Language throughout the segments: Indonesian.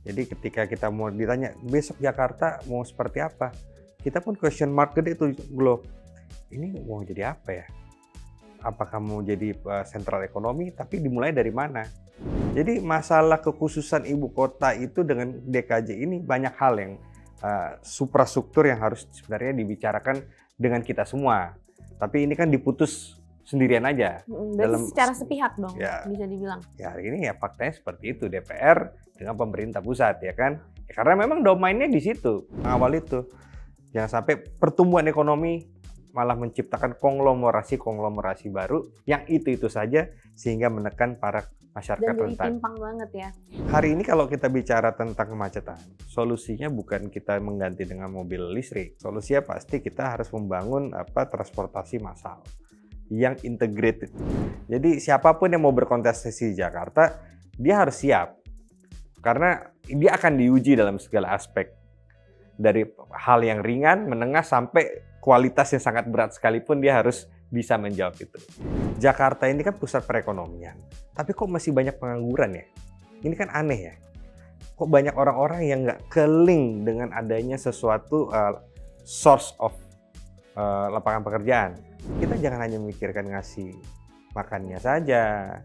Jadi ketika kita mau ditanya besok Jakarta mau seperti apa, kita pun question mark gede itu globe. Ini mau jadi apa ya? Apakah mau jadi uh, sentral ekonomi? Tapi dimulai dari mana? Jadi masalah kekhususan ibu kota itu dengan DKJ ini banyak hal yang uh, suprastruktur yang harus sebenarnya dibicarakan dengan kita semua. Tapi ini kan diputus sendirian aja. Mm, Berarti dalam secara sepihak dong, Ya. bisa dibilang. Ya hari ini ya faktanya seperti itu DPR dengan pemerintah pusat ya kan. Ya, karena memang domainnya di situ awal itu. Jangan sampai pertumbuhan ekonomi malah menciptakan konglomerasi konglomerasi baru yang itu itu saja sehingga menekan para masyarakat Dan jadi rentan. timpang banget ya. Hari ini kalau kita bicara tentang kemacetan, solusinya bukan kita mengganti dengan mobil listrik. Solusinya pasti kita harus membangun apa transportasi massal yang integrated. Jadi siapa pun yang mau berkontestasi di Jakarta, dia harus siap. Karena dia akan diuji dalam segala aspek. Dari hal yang ringan, menengah sampai kualitas yang sangat berat sekalipun dia harus bisa menjawab itu. Jakarta ini kan pusat perekonomian, tapi kok masih banyak pengangguran ya? Ini kan aneh ya. Kok banyak orang-orang yang nggak keling dengan adanya sesuatu uh, source of uh, lapangan pekerjaan. Kita jangan hanya memikirkan ngasih makannya saja,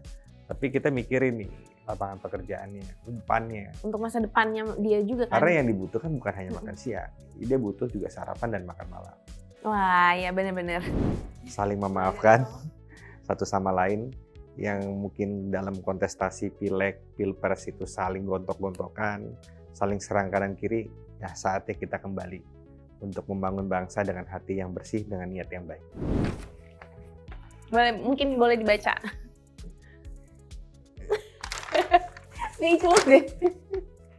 tapi kita mikirin nih lapangan pekerjaannya, umpannya. Untuk masa depannya dia juga kan. Karena yang dibutuhkan bukan hanya makan siang, dia butuh juga sarapan dan makan malam. Wah, ya benar-benar. Saling memaafkan satu sama lain yang mungkin dalam kontestasi pileg, pilpres itu saling gontok-gontokan, saling serang kanan kiri, ya saatnya kita kembali untuk membangun bangsa dengan hati yang bersih, dengan niat yang baik. Boleh, mungkin boleh dibaca. Speechless deh.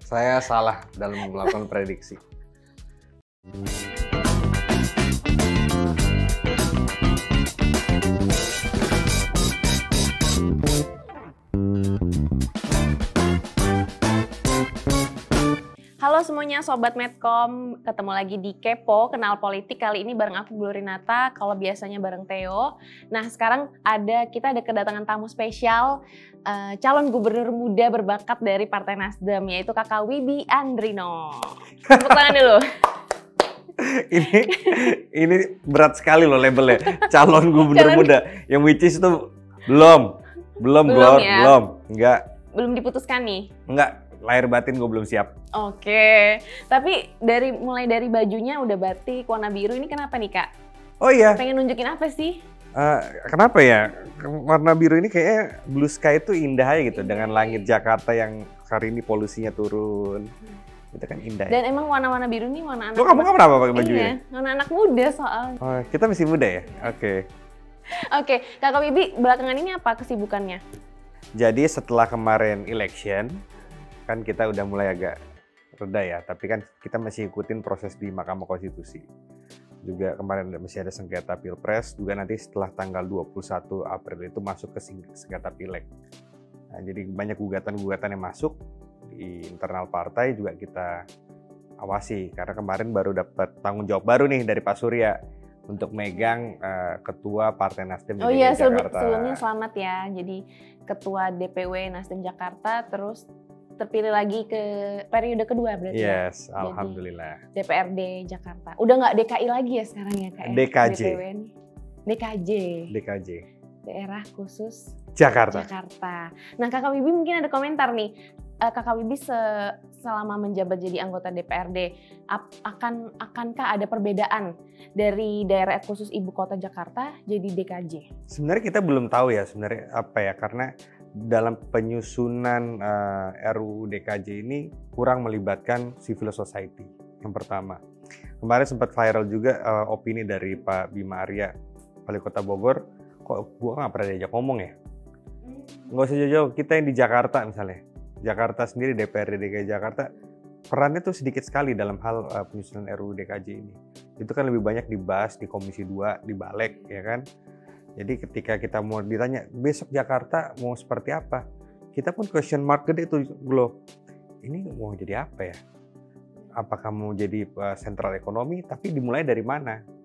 Saya salah dalam melakukan prediksi. Halo semuanya Sobat Medcom, ketemu lagi di Kepo, Kenal Politik. Kali ini bareng aku Glorinata, kalau biasanya bareng Theo. Nah sekarang ada kita ada kedatangan tamu spesial, eh, calon gubernur muda berbakat dari Partai Nasdem, yaitu kakak Wibi Andrino. Tepuk tangan dulu. ini ini berat sekali loh labelnya calon gubernur Calon- muda yang which is itu belum belum Belum ya? belum enggak Belum diputuskan nih. enggak lahir batin gue belum siap Oke, tapi dari mulai dari bajunya udah batik warna biru ini kenapa nih kak? oh iya Pengen nunjukin apa sih? Eh, kenapa ya warna biru ini kayaknya blue sky itu indah aja gitu Indah. dengan langit Jakarta yang hari ini polusinya turun itu kan indah ya. Dan emang warna-warna biru nih warna anak Lo kamu kenapa pakai bajunya? Iya, warna anak muda soal. Oh, kita masih muda ya? Oke. Oke, kakak Bibi belakangan ini apa kesibukannya? Jadi setelah kemarin election, kan kita udah mulai agak reda ya, tapi kan kita masih ikutin proses di Mahkamah Konstitusi. Juga kemarin masih ada sengketa Pilpres, juga nanti setelah tanggal 21 April itu masuk ke sengketa Pileg. Nah, jadi banyak gugatan-gugatan yang masuk di internal partai juga kita awasi, karena kemarin baru dapat tanggung jawab baru nih dari Pak Surya untuk megang eh, ketua Partai Nasdem Oh iya, DKI sebelum- Jakarta. sebelumnya selamat ya. Jadi ketua DPW Nasdem Jakarta terus terpilih lagi ke periode kedua berarti ya? Yes, alhamdulillah. DPRD Jakarta. Udah nggak DKI lagi ya sekarang ya kak? ya? DKJ. DPW ini. DKJ, DKJ daerah khusus Jakarta. Jakarta. Nah kakak Wibi mungkin ada komentar nih. Eh, kakak Wibi se- selama menjabat jadi anggota DPRD, ap- akan akankah ada perbedaan dari daerah khusus ibu kota Jakarta jadi DKJ? Sebenarnya kita belum tahu ya sebenarnya apa ya karena dalam penyusunan eh, RUU DKJ ini kurang melibatkan civil society. Yang pertama, kemarin sempat viral juga eh, opini dari Pak Bima Arya, Wali Kota Bogor, kok gua nggak pernah diajak ngomong ya? Nggak usah jauh-jauh, kita yang di Jakarta misalnya, Jakarta sendiri DPRD DKI Jakarta perannya tuh sedikit sekali dalam hal eh, penyusunan RUU DKJ ini. Itu kan lebih banyak dibahas di Komisi 2, di Balek, ya kan? Jadi ketika kita mau ditanya besok Jakarta mau seperti apa, kita pun question mark gede itu glow. Ini mau jadi apa ya? Apakah mau jadi uh, sentral ekonomi? Tapi dimulai dari mana?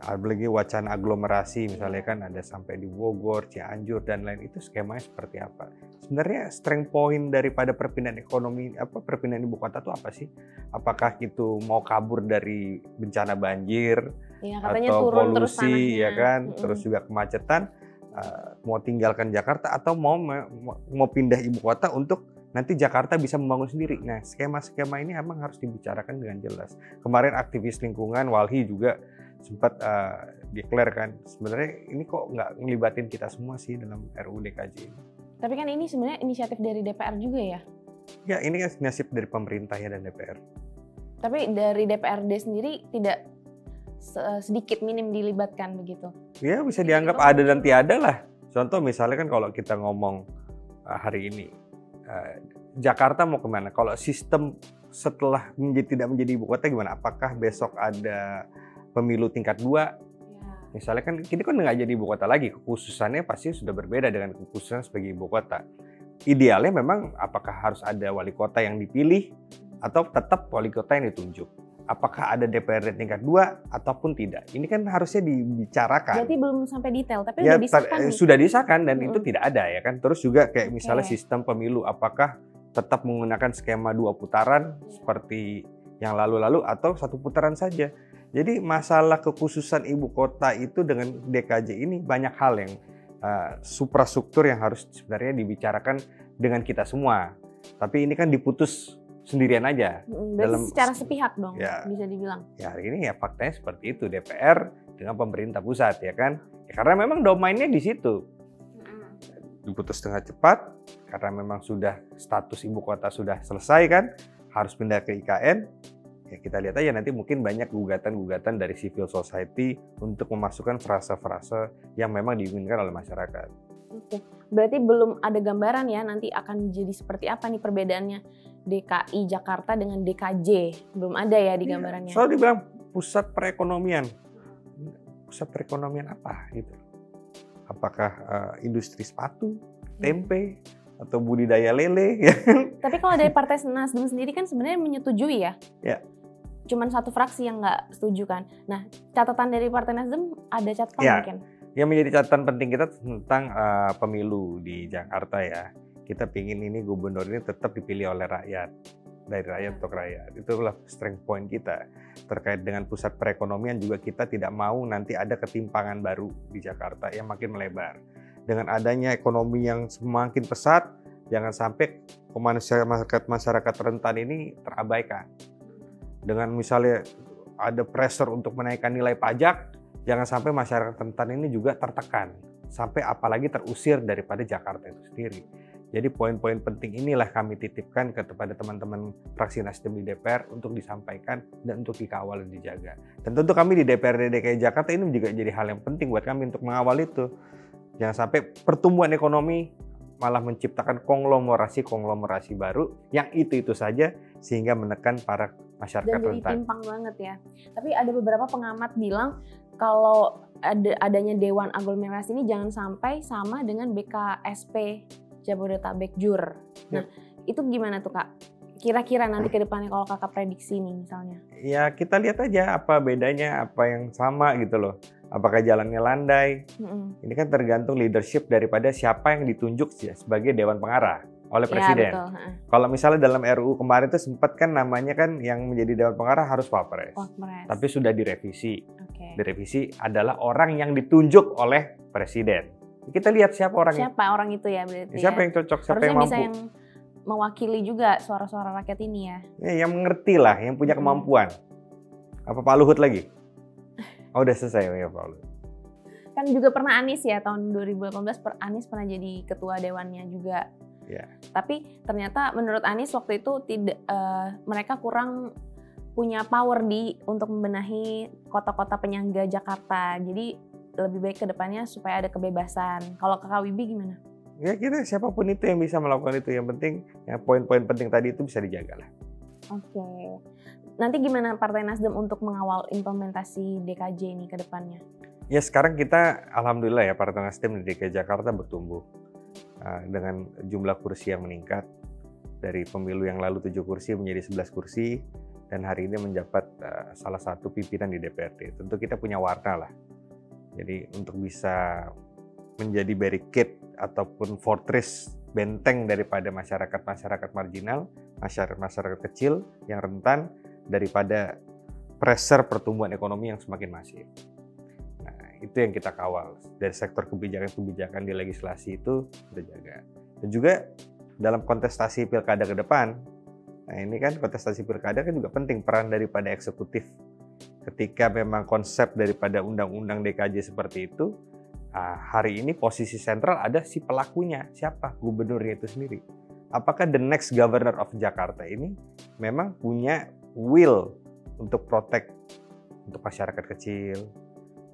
apalagi wacana aglomerasi misalnya kan ada sampai di Bogor, Cianjur dan lain itu skemanya seperti apa? Sebenarnya strength point daripada perpindahan ekonomi apa perpindahan ibu kota itu apa sih? Apakah itu mau kabur dari bencana banjir Ya, katanya atau turun terus polusi tanahnya. ya kan, Mm-mm. terus juga kemacetan uh, mau tinggalkan Jakarta atau mau mau pindah ibu kota untuk nanti Jakarta bisa membangun sendiri. Nah, skema-skema ini emang harus dibicarakan dengan jelas. Kemarin aktivis lingkungan Walhi juga sempat uh, declare kan sebenarnya ini kok nggak ngelibatin kita semua sih dalam RUU DKJ ini. Tapi kan ini sebenarnya inisiatif dari DPR juga ya. Ya ini kan nasib dari pemerintah ya dan DPR. Tapi dari DPRD sendiri tidak sedikit minim dilibatkan begitu. Ya bisa dianggap itu- ada dan tiada lah. Contoh misalnya kan kalau kita ngomong uh, hari ini uh, Jakarta mau ke mana? Kalau sistem setelah menjadi tidak menjadi ibu kota gimana? Apakah besok ada pemilu tingkat dua? Misalnya kan kita kan nggak jadi ibu kota lagi, kekhususannya pasti sudah berbeda dengan kekhususan sebagai ibu kota. Idealnya memang apakah harus ada wali kota yang dipilih atau tetap wali kota yang ditunjuk? Apakah ada DPRD tingkat dua ataupun tidak? Ini kan harusnya dibicarakan. Berarti belum sampai detail, tapi ya udah tar- disahkan nih. sudah disahkan dan itu Mm-mm. tidak ada ya kan. Terus juga kayak misalnya Oke. sistem pemilu apakah tetap menggunakan skema dua putaran seperti yang lalu-lalu atau satu putaran saja. Jadi masalah kekhususan ibu kota itu dengan DKJ ini banyak hal yang uh, suprastruktur yang harus sebenarnya dibicarakan dengan kita semua. Tapi ini kan diputus sendirian aja. Mm, Berarti dalam- secara sepihak dong, Ya. bisa dibilang. Ya hari ini ya faktanya seperti itu DPR dengan pemerintah pusat ya kan. Ya, karena memang domainnya di situ. diputus dengan cepat karena memang sudah status ibu kota sudah selesai kan harus pindah ke IKN ya kita lihat aja nanti mungkin banyak gugatan-gugatan dari civil society untuk memasukkan frase-frase yang memang diinginkan oleh masyarakat. Oke. Berarti belum ada gambaran ya nanti akan jadi seperti apa nih perbedaannya DKI Jakarta dengan DKJ. Belum ada ya di gambarannya. Soal dibilang pusat perekonomian, pusat perekonomian apa gitu? Apakah eh, industri sepatu, tempe, atau budidaya lele? Ya Tapi kalau dari Partai Nasdem sendiri kan sebenarnya menyetujui ya. Ya. Cuman satu fraksi yang nggak setuju kan. Nah, catatan dari Partai Nasdem ada catatan Ya. mungkin. yang menjadi catatan penting kita tentang eh, pemilu di Jakarta ya. Kita pingin ini gubernur ini tetap dipilih oleh rakyat dari rakyat untuk rakyat. Itulah strength point kita terkait dengan pusat perekonomian juga kita tidak mau nanti ada ketimpangan baru di Jakarta yang makin melebar. Dengan adanya ekonomi yang semakin pesat, jangan sampai masyarakat masyarakat rentan ini terabaikan. Dengan misalnya ada pressure untuk menaikkan nilai pajak, jangan sampai masyarakat rentan ini juga tertekan sampai apalagi terusir daripada Jakarta itu sendiri. Jadi poin-poin penting inilah kami titipkan kepada teman-teman fraksi Nasdem di DPR untuk disampaikan dan untuk dikawal dan dijaga. Dan tentu kami di DPRD DKI Jakarta ini juga jadi hal yang penting buat kami untuk mengawal itu. Jangan sampai pertumbuhan ekonomi malah menciptakan konglomerasi-konglomerasi baru yang itu-itu saja sehingga menekan para masyarakat Dan jadi rentan. timpang banget ya. Tapi ada beberapa pengamat bilang kalau ada adanya Dewan Aglomerasi ini jangan sampai sama dengan BKSP Jabodetabek Jur. Nah, itu gimana tuh Kak? Kira-kira nanti ke depannya kalau kakak prediksi nih misalnya. ya kita lihat aja apa bedanya, apa yang sama gitu loh. Apakah jalannya landai? Mm-mm. Ini kan tergantung leadership daripada siapa yang ditunjuk sih presiden Dewan Pengarah oleh Ya, Presiden. betul. heeh. Kalau misalnya dalam RUU kemarin itu sempat kan namanya kan yang menjadi Dewan Pengarah harus Wapres. Wapres. Tapi sudah direvisi. Oke. Direvisi adalah orang yang ditunjuk oleh Presiden. Kita lihat siapa orangnya. Siapa orang itu ya berarti Siapa ya? yang cocok, siapa Harusnya yang bisa mampu. yang mewakili juga suara-suara rakyat ini ya. Ya, yang mengerti lah, yang punya Mm-mm. kemampuan. Apa Pak Luhut lagi? Oh, udah selesai ya Pak Luhut. Kan juga pernah Anies ya tahun 2018 per Anies pernah jadi ketua dewannya juga. Ya. Tapi ternyata menurut Anies waktu itu tidak eh, mereka kurang punya power di untuk membenahi kota-kota penyangga Jakarta. Jadi lebih baik ke depannya supaya ada kebebasan. Kalau Kakak Wibi gimana? Ya kita siapa pun itu yang bisa melakukan itu. Yang penting, yang poin-poin penting tadi itu bisa dijaga lah. Oke. Nanti gimana Partai Nasdem untuk mengawal implementasi DKJ ini ke depannya? Ya sekarang kita alhamdulillah ya Partai Nasdem di DKI Jakarta bertumbuh uh, dengan jumlah kursi yang meningkat dari pemilu yang lalu 7 kursi menjadi 11 kursi dan hari ini menjabat uh, salah satu pimpinan di DPRD. Tentu kita punya warna lah. Jadi untuk bisa menjadi barricade ataupun fortress benteng daripada masyarakat-masyarakat marginal, masyarakat-masyarakat kecil yang rentan daripada pressure pertumbuhan ekonomi yang semakin masif. Nah, itu yang kita kawal dari sektor kebijakan-kebijakan di legislasi itu kita jaga. Dan juga dalam kontestasi pilkada ke depan, Nah ini kan kontestasi pilkada kan juga penting peran daripada eksekutif. Ketika memang konsep daripada undang-undang DKJ seperti itu, nah, hari ini posisi sentral ada si pelakunya, siapa? Gubernurnya itu sendiri. Apakah the next governor of Jakarta ini memang punya will untuk protect untuk masyarakat kecil,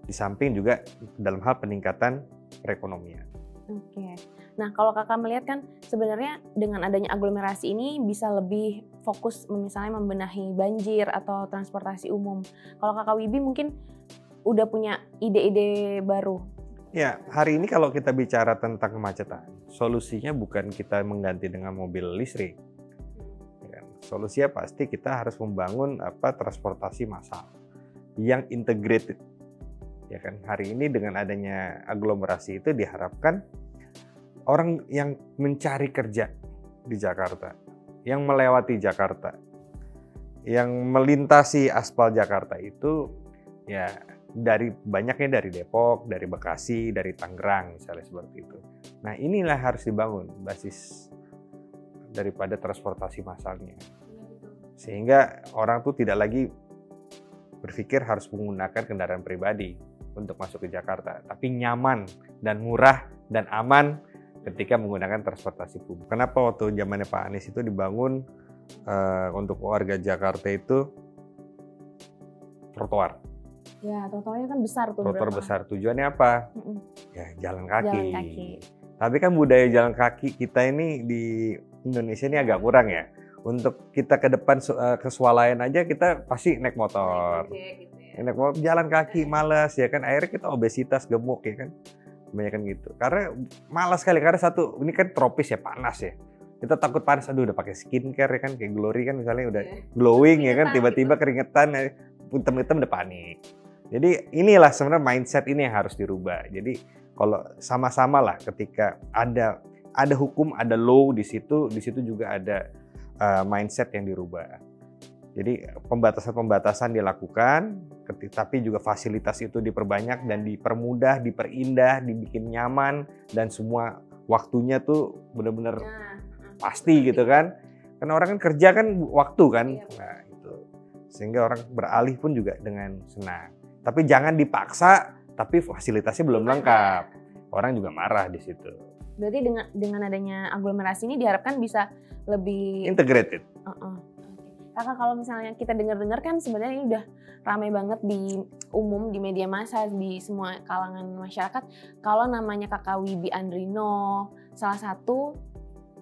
di samping juga dalam hal peningkatan perekonomian. Oke. Nah, kalau kakak melihat kan sebenarnya dengan adanya aglomerasi ini bisa lebih fokus misalnya membenahi banjir atau transportasi umum. Kalau kakak Wibi mungkin udah punya ide-ide baru. Ya, hari ini kalau kita bicara tentang kemacetan, solusinya bukan kita mengganti dengan mobil listrik. Ya, solusinya pasti kita harus membangun apa transportasi massal yang integrated. Ya kan, hari ini dengan adanya aglomerasi itu diharapkan orang yang mencari kerja di Jakarta, yang melewati Jakarta, yang melintasi aspal Jakarta itu ya dari banyaknya dari Depok, dari Bekasi, dari Tangerang misalnya seperti itu. Nah inilah harus dibangun basis daripada transportasi massalnya. Sehingga orang tuh tidak lagi berpikir harus menggunakan kendaraan pribadi untuk masuk ke Jakarta, tapi nyaman dan murah dan aman ketika menggunakan transportasi publik. Kenapa waktu zamannya Pak Anies itu dibangun uh, untuk warga Jakarta itu trotoar? Ya, trotoarnya kan besar tuh. Trotoar besar. Tujuannya apa? Mm -mm. Ya, jalan kaki. jalan kaki. Tapi kan budaya jalan kaki kita ini di Indonesia ini agak kurang ya. Untuk kita ke depan uh, ke swalayan aja kita pasti naik motor. Naik, gitu ya. naik motor, jalan kaki malas ya kan. Akhirnya kita obesitas gemuk ya kan kebanyakan gitu. Karena malas sekali karena satu ini kan tropis ya panas ya. Kita takut panas aduh udah pakai skincare ya kan kayak glory kan misalnya udah yeah. glowing ya kan tiba-tiba gitu. keringetan ya, hitam-hitam udah panik. Jadi inilah sebenarnya mindset ini yang harus dirubah. Jadi kalau sama-sama lah ketika ada ada hukum ada law di situ di situ juga ada uh, mindset yang dirubah jadi pembatasan-pembatasan dilakukan, tapi juga fasilitas itu diperbanyak dan dipermudah, diperindah, dibikin nyaman dan semua waktunya tuh benar-benar nah, pasti gitu kan. Karena orang kan kerja kan waktu kan. Iya. Nah, itu. Sehingga orang beralih pun juga dengan senang. Tapi jangan dipaksa tapi fasilitasnya belum lengkap. Orang juga marah di situ. Berarti dengan dengan adanya aglomerasi ini diharapkan bisa lebih integrated. Uh -uh kakak kalau misalnya kita dengar-dengar kan sebenarnya ini udah ramai banget di umum di media massa di semua kalangan masyarakat. Kalau namanya kakak Wibi Andrino salah satu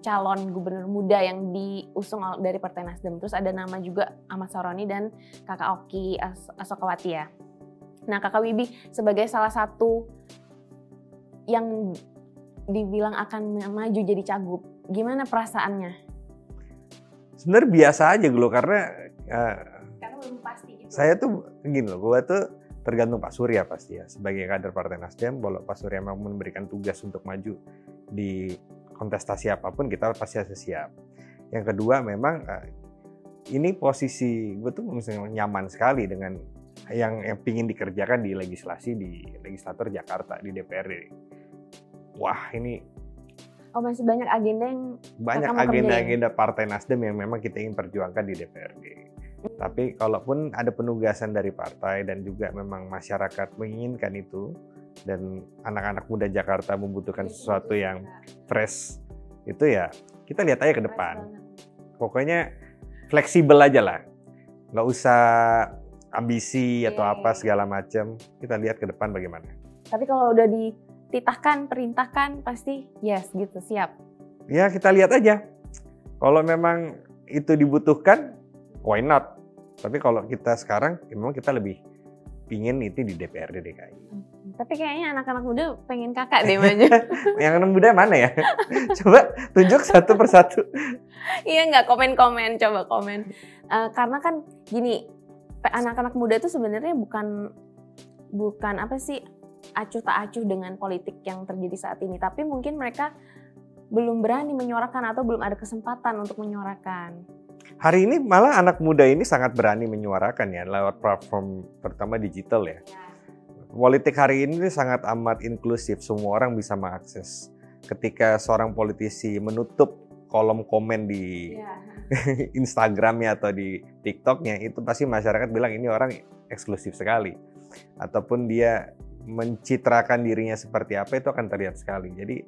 calon gubernur muda yang diusung dari Partai Nasdem. Terus ada nama juga Ahmad Saroni dan kakak Oki As Asokawati ya. Nah kakak Wibi sebagai salah satu yang dibilang akan maju jadi cagup gimana perasaannya sebenarnya biasa aja loh karena uh, karena belum pasti gitu. Saya tuh gini loh, gue tuh tergantung Pak Surya pasti ya sebagai kader Partai Nasdem kalau Pak Surya mau memberikan tugas untuk maju di kontestasi apa pun kita pasti harus siap. Yang kedua memang uh, ini posisi gue tuh misalnya nyaman sekali dengan yang yang pingin dikerjakan di legislasi di legislator Jakarta di DPRD. Wah ini Oh masih banyak agenda yang banyak agenda-agenda Partai Nasdem yang memang kita ingin perjuangkan di DPRD. Hmm. Tapi kalaupun ada penugasan dari partai dan juga memang masyarakat menginginkan itu dan anak-anak muda Jakarta membutuhkan sesuatu yang fresh itu ya kita lihat aja ke depan. Pokoknya fleksibel aja lah, nggak usah ambisi atau iya, apa iya. segala macam. Kita lihat ke depan bagaimana. Tapi kalau udah di titahkan, perintahkan, pasti yes gitu, siap. Ya kita lihat aja. Kalau memang itu dibutuhkan, why not? Tapi kalau kita sekarang, memang kita lebih pingin itu di DPRD DKI. Tapi kayaknya anak-anak muda pengen kakak deh maju. yang anak muda mana ya? coba tunjuk satu persatu. iya nggak komen-komen, coba komen. Uh, karena kan gini, anak-anak muda itu sebenarnya bukan bukan apa sih acuh tak acuh dengan politik yang terjadi saat ini, tapi mungkin mereka belum berani menyuarakan atau belum ada kesempatan untuk menyuarakan. Hari ini malah anak muda ini sangat berani menyuarakan ya lewat platform pertama digital ya. ya. Politik hari ini sangat amat inklusif, semua orang bisa mengakses. Ketika seorang politisi menutup kolom komen di ya. Instagramnya atau di TikToknya, itu pasti masyarakat bilang ini orang eksklusif sekali. Ataupun dia mencitrakan dirinya seperti apa itu akan terlihat sekali. Jadi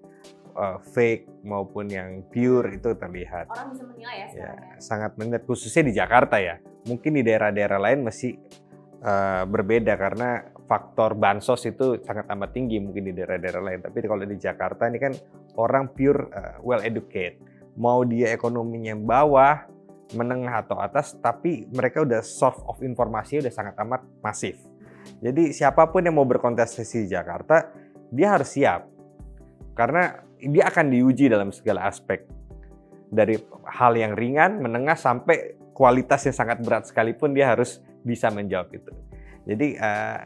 uh, fake maupun yang pure itu terlihat. Orang bisa menilai ya, ya. Sangat menilai khususnya di Jakarta ya. Mungkin di daerah-daerah lain masih uh, berbeda karena faktor bansos itu sangat amat tinggi mungkin di daerah-daerah lain. Tapi kalau di Jakarta ini kan orang pure uh, well educated. Mau dia ekonominya bawah, menengah atau atas, tapi mereka udah source of informasi udah sangat amat masif. Jadi siapa pun yang mau berkontestasi di Jakarta, dia harus siap. Karena dia akan diuji dalam segala aspek. Dari hal yang ringan, menengah, sampai kualitas yang sangat berat sekalipun dia harus bisa menjawab itu. Jadi uh,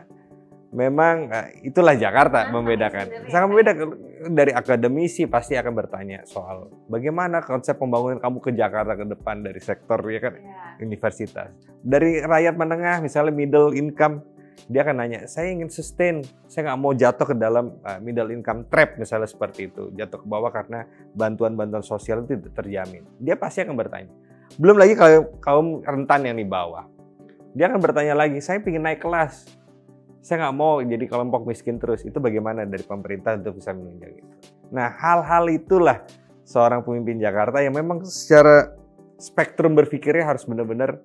memang uh, itulah Jakarta nah, membedakan. Sangat membedakan dari akademisi pasti akan bertanya soal bagaimana konsep pembangunan kamu ke Jakarta ke depan dari sektor ya kan ya. universitas. Dari rakyat menengah misalnya middle income dia akan nanya, saya ingin sustain, saya nggak mau jatuh ke dalam uh, middle income trap misalnya seperti itu, jatuh ke bawah karena bantuan-bantuan sosial itu tidak terjamin. Dia pasti akan bertanya. Belum lagi kalau kaum rentan yang di bawah, dia akan bertanya lagi, saya ingin naik kelas, saya nggak mau jadi kelompok miskin terus. Itu bagaimana dari pemerintah untuk bisa menunjang itu. Nah, hal-hal itulah seorang pemimpin Jakarta yang memang secara spektrum berpikirnya harus benar-benar.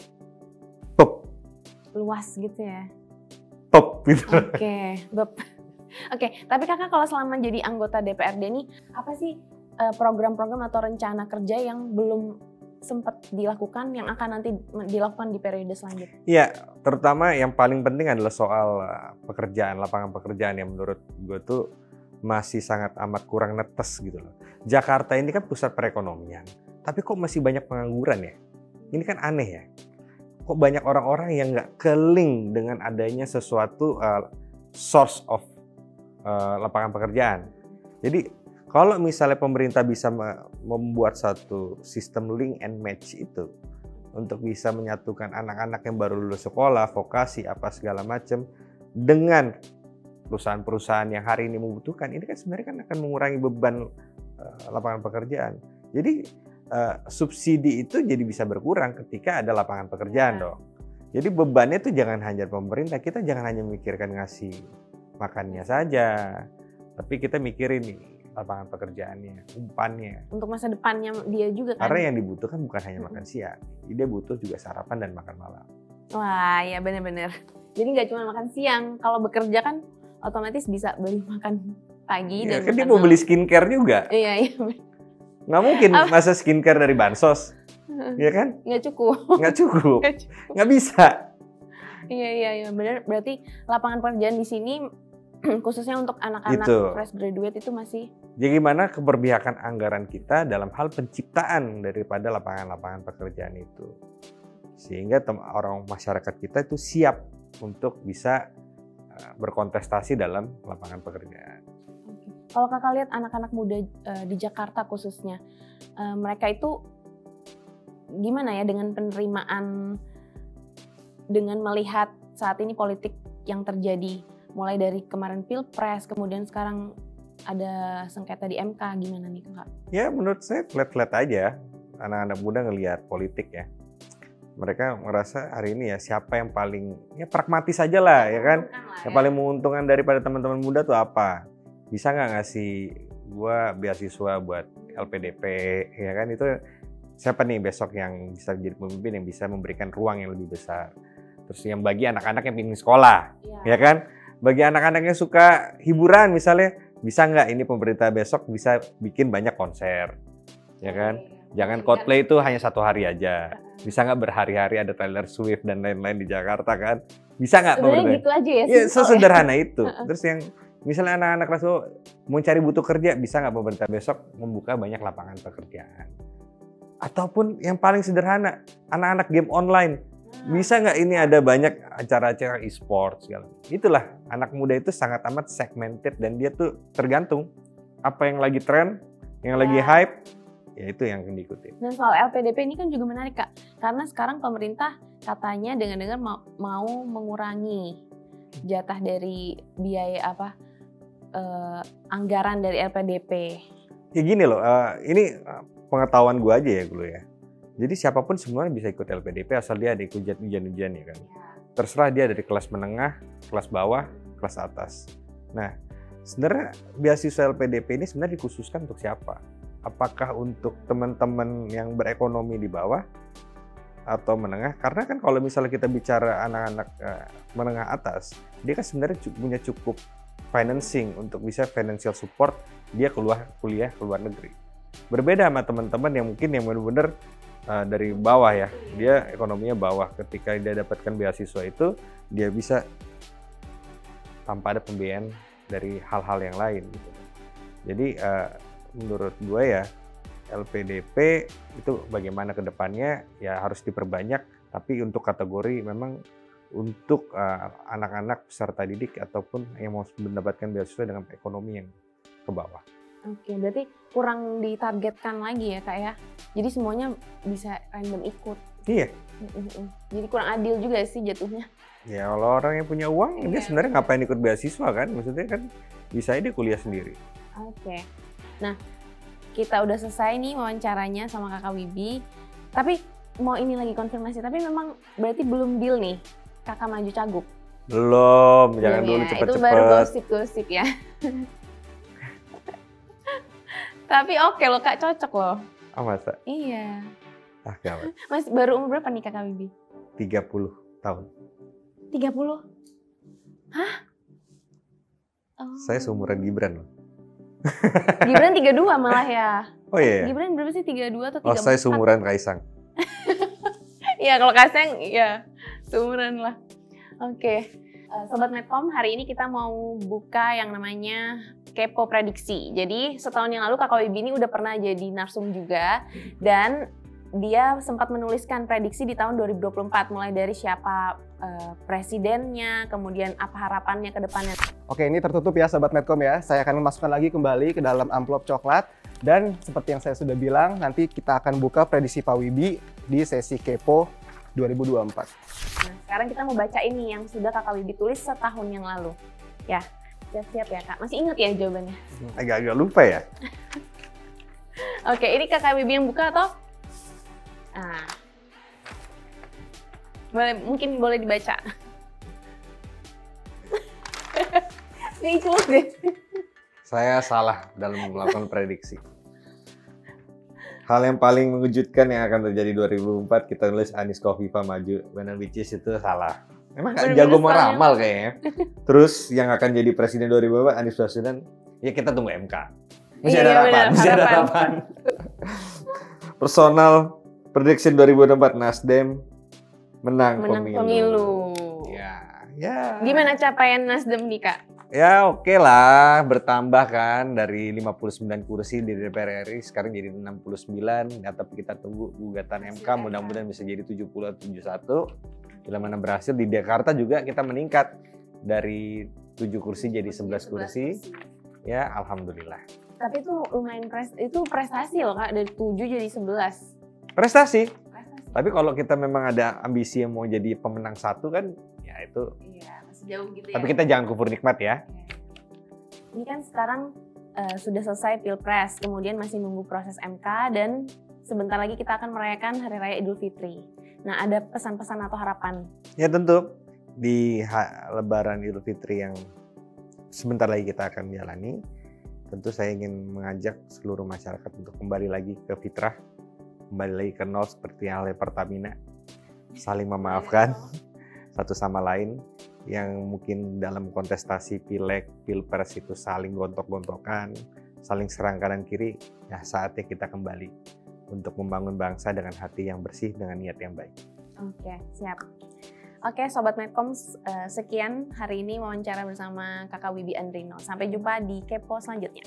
Luas gitu ya. Gitu. Oke, okay. Oke, okay. tapi kakak kalau selama jadi anggota DPRD ini apa sih eh, program-program atau rencana kerja yang belum sempat dilakukan yang akan nanti dilakukan di periode selanjutnya? Iya, terutama yang paling penting adalah soal eh, pekerjaan, lapangan pekerjaan yang menurut gue tuh masih sangat amat kurang netes gitu loh. Jakarta ini kan pusat perekonomian, tapi kok masih banyak pengangguran ya? Ini kan aneh ya. Kok banyak orang-orang yang nggak keling dengan adanya sesuatu uh, source of uh, lapangan pekerjaan. Jadi kalau misalnya pemerintah bisa membuat satu sistem link and match itu untuk bisa menyatukan anak-anak yang baru lulus sekolah, vokasi, apa segala macam dengan perusahaan-perusahaan yang hari ini membutuhkan, ini kan sebenarnya kan akan mengurangi beban uh, lapangan pekerjaan. Jadi uh, subsidi itu jadi bisa berkurang ketika ada lapangan pekerjaan ya. dong. Jadi bebannya itu jangan hanya pemerintah, kita jangan hanya memikirkan ngasih makannya saja, tapi kita mikirin nih lapangan pekerjaannya, umpannya. Untuk masa depannya dia juga kan. Karena yang dibutuhkan bukan hanya makan siang, dia butuh juga sarapan dan makan malam. Wah, ya benar-benar. Jadi nggak cuma makan siang, kalau bekerja kan otomatis bisa beli makan pagi ya, dan kan dia mau beli skincare juga. Iya, iya. Nggak mungkin Apa? masa skincare dari bansos. Iya kan? Nggak cukup. Nggak cukup. Nggak bisa. Iya, iya, iya. Benar. Berarti lapangan pekerjaan di sini khususnya untuk anak-anak gitu. fresh graduate itu masih. Jadi gimana keberpihakan anggaran kita dalam hal penciptaan daripada lapangan-lapangan pekerjaan itu, sehingga orang masyarakat kita itu siap untuk bisa eh, berkontestasi dalam lapangan pekerjaan. Kalau kakak lihat anak-anak muda uh, di Jakarta khususnya, uh, mereka itu gimana ya dengan penerimaan, dengan melihat saat ini politik yang terjadi mulai dari kemarin pilpres, kemudian sekarang ada sengketa di MK, gimana nih kak? Ya menurut saya flat-flat aja anak-anak muda ngelihat politik ya. Mereka merasa hari ini ya siapa yang paling ya pragmatis aja lah ya kan. Yang ya. paling menguntungkan daripada teman-teman muda tuh apa? Bisa nggak ngasih gua beasiswa buat LPDP ya kan? Itu siapa nih besok yang bisa jadi pemimpin yang bisa memberikan ruang yang lebih besar. Terus yang bagi anak-anak yang ingin sekolah, ya, ya kan? bagi anak-anak yang suka hiburan misalnya bisa nggak ini pemerintah besok bisa bikin banyak konser ya kan? Jangan Coldplay itu hanya satu hari aja. Bisa nggak berhari-hari ada Taylor Swift dan lain-lain di Jakarta kan? Bisa nggak pemerintah? gitu aja ya, ya. sesederhana itu. Terus yang Misalnya anak-anak bawah mau cari butuh kerja, bisa nggak pemerintah besok membuka banyak lapangan pekerjaan? Ataupun yang paling sederhana, anak-anak game online. Bisa nggak ini ada banyak acara-acara e-sport segala. Itulah anak muda itu sangat amat segmented dan dia tuh tergantung apa yang lagi tren, yang lagi Ya. hype, ya itu yang diikuti. Dan soal LPDP ini kan juga menarik kak, karena sekarang pemerintah katanya dengan-dengar mau, mau mengurangi jatah dari biaya apa eh, anggaran dari LPDP. Ya gini loh, eh, ini eh, pengetahuan gua aja ya dulu ya. Jadi siapa pun sebenarnya bisa ikut LPDP asal dia ada ikut ujian-ujian ya kan. Terserah dia dari kelas menengah, kelas bawah, kelas atas. Nah, sebenarnya beasiswa LPDP ini sebenarnya dikhususkan untuk siapa? Apakah untuk teman-teman yang berekonomi di bawah atau menengah? Karena kan kalau misalnya kita bicara anak-anak menengah atas, dia kan sebenarnya punya cukup financing untuk bisa financial support dia keluar kuliah ke luar negeri. Berbeda sama teman-teman yang mungkin yang benar-benar uh, dari bawah ya, dia ekonominya bawah. Ketika dia dapatkan beasiswa itu, dia bisa tanpa ada pembiayaan dari hal-hal yang lain. Gitu. Jadi uh, menurut gue ya LPDP itu bagaimana ke depannya ya harus diperbanyak. Tapi untuk kategori memang untuk uh, anak-anak peserta didik ataupun yang mau mendapatkan beasiswa dengan ekonomi yang ke bawah. Oke, berarti kurang ditargetkan lagi ya kak ya. Jadi semuanya bisa random ikut. Iya. Jadi kurang adil juga sih jatuhnya. ya kalau orang yang punya uang dia Iya. sebenarnya ngapain ikut beasiswa kan? Maksudnya kan bisa dia kuliah sendiri. Oke. Nah, kita udah selesai nih wawancaranya sama Kakak Wibi. Tapi mau ini lagi konfirmasi, tapi memang berarti belum deal nih Kakak maju cagup. Belum, jangan Belum dulu ya? Itu cepet-cepet. baru gosip-gosip ya. tapi oke loh Kak, cocok loh. Ah masa? Iya. Ah gawat. Mas baru umur berapa nih Kakak Wibi? 30 tahun. 30? Hah? Oh. Saya seumuran Gibran loh. Gibran 32 malah ya. Oh iya. ya? Gibran berapa sih? 32 atau 34? Oh saya seumuran Kaisang. Iya kalau Kaseng ya seumuran lah. Oke. Eh, Sobat Medcom, hari ini kita mau buka yang namanya Kepo Prediksi. Jadi setahun yang lalu Kakak Wibi ini udah pernah jadi narsum juga dan dia sempat menuliskan prediksi di tahun 2024 mulai dari siapa eh, presidennya, kemudian apa harapannya ke depannya. Oke, ini tertutup ya Sobat Medcom ya. Saya akan memasukkan lagi kembali ke dalam amplop coklat. Dan seperti yang saya sudah bilang, nanti kita akan buka prediksi Pak Wibi di sesi Kepo 2024. Nah, sekarang kita mau baca ini yang sudah Kakak Wibi tulis setahun yang lalu. Ya, siap-siap ya Kak. Masih ingat ya jawabannya? Agak-agak lupa ya. Oke, ini Kakak Wibi yang buka atau? Nah. Boleh, mungkin boleh dibaca. Speechless deh. Saya salah dalam melakukan prediksi. Hal yang paling mengejutkan yang akan terjadi 2004 kita nulis Anies Kofifa maju, when which is itu salah. Emang Bener-bener jago salah. meramal kayaknya. Terus yang akan jadi presiden 2004 Anies Baswedan, ya kita tunggu MK. Masih Iya, ada harapan, benar, masih ada harapan. Personal prediction 2004 Nasdem menang, Menang pemilu. pemilu. Ya, ya. Gimana capaian Nasdem nih Kak? Ya oke lah, bertambah kan dari 59 kursi di DPR RI sekarang jadi 69. Ya, tapi kita tunggu gugatan MK mudah-mudahan bisa jadi 70 atau 71. Bila mana berhasil di Jakarta juga kita meningkat dari 7 kursi jadi 11 kursi. Ya alhamdulillah. Tapi itu lumayan pres itu prestasi loh Kak, dari 7 jadi 11. Prestasi. Prestasi. Tapi kalau kita memang ada ambisi yang mau jadi pemenang satu kan, ya itu. Iya, masih jauh gitu ya. Tapi kita jangan kufur nikmat ya. Ini kan sekarang eh, sudah selesai Pilpres, kemudian masih nunggu proses MK dan sebentar lagi kita akan merayakan Hari Raya Idul Fitri. Nah, ada pesan-pesan atau harapan? Ya tentu di Lebaran Idul Fitri yang sebentar lagi kita akan jalani, tentu saya ingin mengajak seluruh masyarakat untuk kembali lagi ke fitrah, kembali lagi ke nol seperti halnya Pertamina, saling memaafkan satu sama lain yang mungkin dalam kontestasi pileg, pilpres itu saling gontok-gontokan, saling serang kanan kiri, nah saatnya kita kembali untuk membangun bangsa dengan hati yang bersih dengan niat yang baik. Oke, siap. Oke, sobat Medcom, eh, sekian hari ini wawancara bersama Kakak Wibi Andrino. Sampai jumpa di kepo selanjutnya.